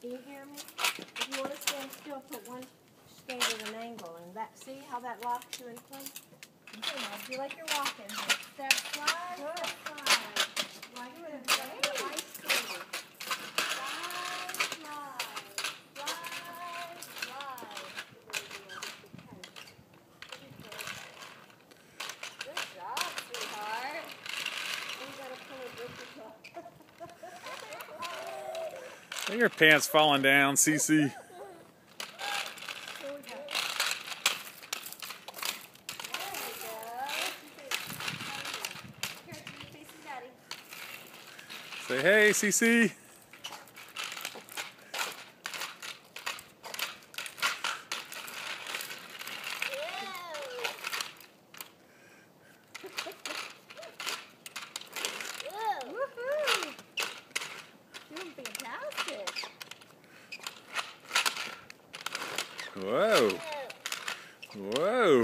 Do you hear me? If you want to stand still, put one skate at an angle, and that. See how that locks you in place? Okay, now feel like you're walking. Step, your pants falling down, Cece? Say hey, Cece. Whoa. Whoa.